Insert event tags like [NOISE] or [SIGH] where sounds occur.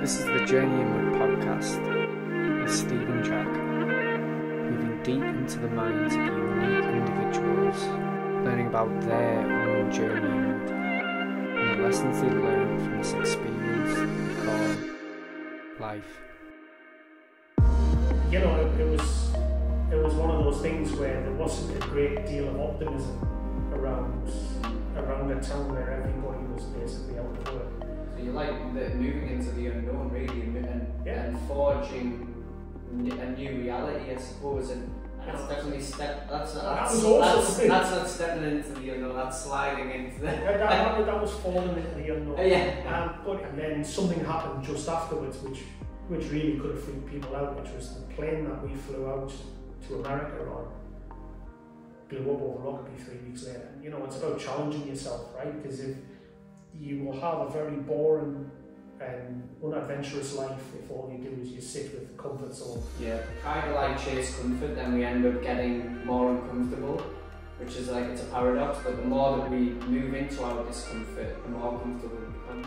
This is the Journey Inward podcast with Stephen Jack, moving deep into the minds of unique individuals, learning about their own journey inward and the lessons they learn from this experience called life. you know, it, it was it was one of those things where there wasn't a great deal of optimism around around the town where you like the, moving into the unknown, really, and, and, Yeah. and forging n- a new reality, I suppose. And that's definitely step. That's That that's, that's, that's not stepping into the unknown. That's sliding into the. That, that, that was falling into the unknown. [LAUGHS] Yeah. Um, but and then something happened just afterwards, which which really could have freaked people out, which was the plane that we flew out to America on blew up over Lockerbie three weeks later. You know, it's about challenging yourself, right? Because if you will have a very boring and unadventurous life if all you do is you sit with the comfort zone. Yeah, try to like chase comfort, then we end up getting more uncomfortable, which is like it's a paradox. But the more that we move into our discomfort, the more comfortable it becomes.